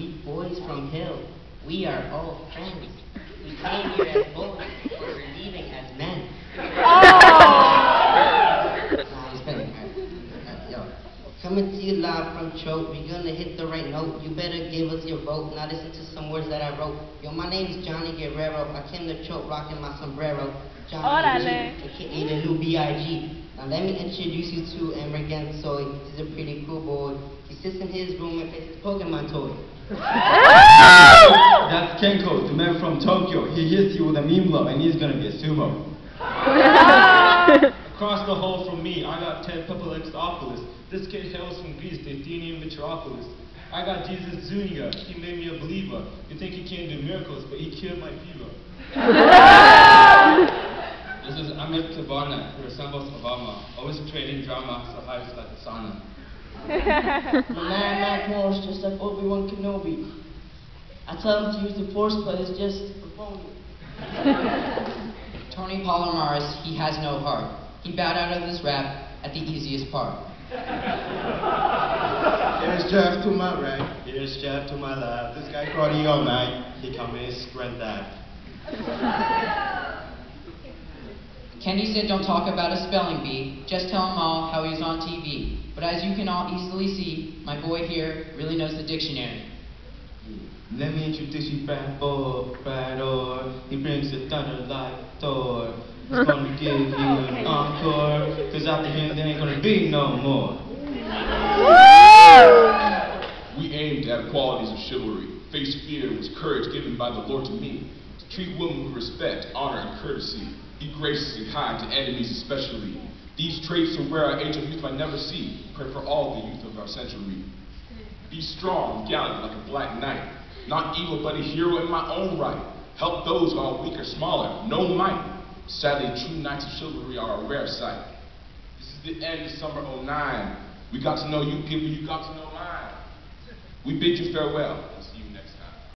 We boys from Hill, we are all friends. We came here as boys, we're leaving as men. Oh. Come and you live from Choate. We're gonna hit the right note. You better give us your vote. Now listen to some words that I wrote. Yo, my is Johnny Guerrero. I came to Choate rocking my sombrero. Johnny the new B.I.G. Now let me introduce you to Emergen Soy. He's a pretty cool boy. He sits in his room and plays his Pokemon toy. That's Kenko, the man from Tokyo. He hits you with a meme blow and he's gonna be a sumo. Across the hall from me, I got Ted Papalexopoulos. This kid hails from Greece, the Athenian metropolis. I got Jesus Zuniga, he made me a believer. You think he can't do miracles, but he cured my fever. This is Amit Kibana, who resembles Obama, always creating drama, so hides like a sauna. Mad Mac Morse just like Obi-Wan Kenobi. I tell him to use the Force, but it's just a phony. Tony Palomares, he has no heart. He bowed out of this rap at the easiest part. Here's Jeff to my right. Here's Jeff to my left. This guy party all night. He come in his granddad. Kenny said don't talk about a spelling bee, just tell him all how he's on TV. But as you can all easily see, my boy here really knows the dictionary. Let me introduce you Brad Boy, Brad Orr. He brings the thunder like Thor. He's gonna give you an encore, cause after him there ain't gonna be no more. At qualities of chivalry. Face fear was courage given by the Lord to me. To treat women with respect, honor, and courtesy. Be gracious and kind to enemies especially. These traits are where our age of youth might never see. Pray for all the youth of our century. Be strong, gallant like a black knight. Not evil, but a hero in my own right. Help those who are weak or smaller, no might. Sadly, true knights of chivalry are a rare sight. This is the end of summer 09. We got to know you, people, you got to know mine. We bid you farewell.